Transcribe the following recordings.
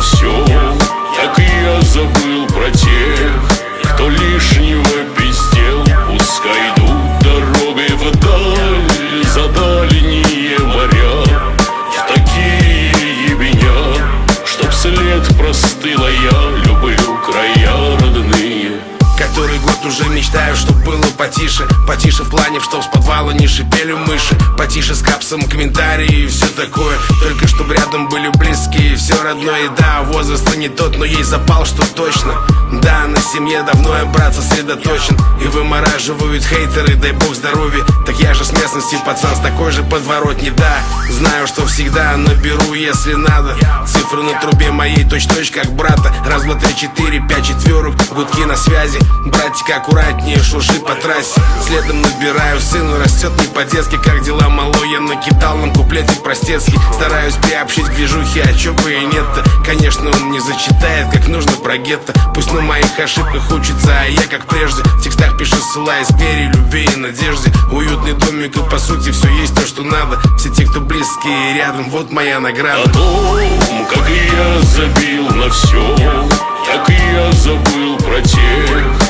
все Так и я забыл про тех, кто лишнего пиздел Пускай идут дорогой вдаль за дальние моря В такие ебеня, чтоб след простыла Я Который год уже мечтаю, чтоб было потише. Потише в плане, что с подвала не шипели мыши. Потише с капсом комментарии и все такое. Только чтоб рядом были близкие, все родное. И да, возраст не тот, но есть запал, что точно Да, на семье давно я, брат, сосредоточен. И вымораживают хейтеры, дай бог здоровья. Так я же с местности, пацан, с такой же подворотни Да, знаю, что всегда наберу, если надо. Цифры на трубе моей точь-точь, как брата. Раз, два, три, четыре, пять четверок, гудки на связи. Братик аккуратнее шуршит по трассе. Следом набираю, сыну растет не по-детски. Как дела, мало, я накидал нам куплетик простецкий Стараюсь приобщить к движухе, а чё бы и нет-то. Конечно, он не зачитает, как нужно про гетто. Пусть на моих ошибках учится, а я как прежде. В текстах пишу, ссылаясь к вере, любви и надежде. Уютный домик и по сути все есть то, что надо. Все те, кто близкие рядом, вот моя награда. О том, как я забил на все Так и я забыл про тех,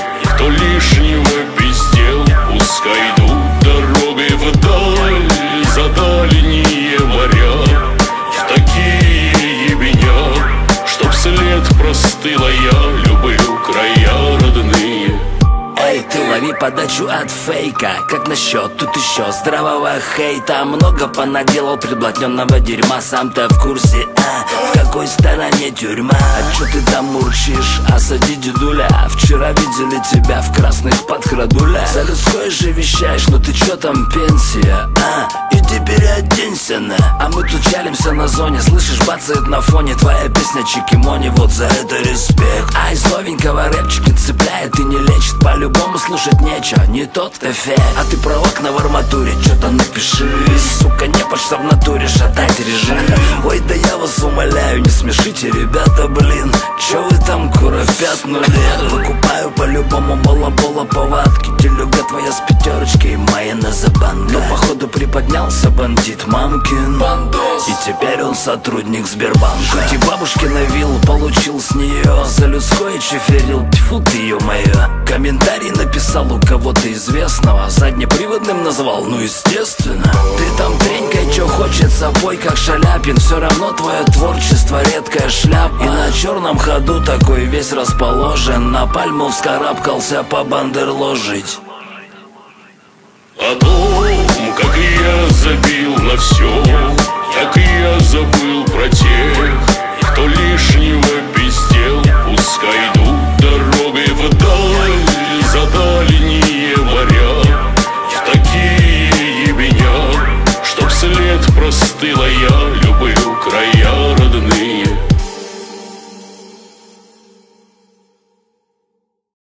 подачу от фейка. Как насчет? Тут еще здравого хейта. Много понаделал приблотненного дерьма. Сам-то в курсе, а? В какой стороне тюрьма? А чё ты там мурчишь, осади дедуля Вчера видели тебя в красных подкрадуля За людское же вещаешь, но ты чё там пенсия, а? Иди переоденься на. А мы тут чалимся на зоне. Слышишь, бацает на фоне. Твоя песня Чикимони. Вот за это респект. А из новенького рэпчик не цепляет и не лечит. По-любому слушать нечего. Не тот эффект. А ты пролог на в арматуре. Чё-то напиши. Сука, не почта в натуре. Шатать режим. Ой, да я вас умоляю Не смешите, ребята, блин. Чё вы там кура пятнули? Выкупаю по-любому балабола повадки. Делюга твоя с пятерочкой Моя на забанга Но походу приподнялся бандит Мамкин. И теперь он сотрудник Сбербанка. Шути бабушки на виллу Получил с нее За людское чеферил Тьфу ты, ё-моё. Комментарий написал у кого-то известного Заднеприводным назвал, ну естественно. Ты там тренькай, чё хочет собой, как Шаляпин. Все равно твое творчество редкая шляпа. И на черном ходу такой весь расположен. На пальму вскарабкался по бандерложить забил на все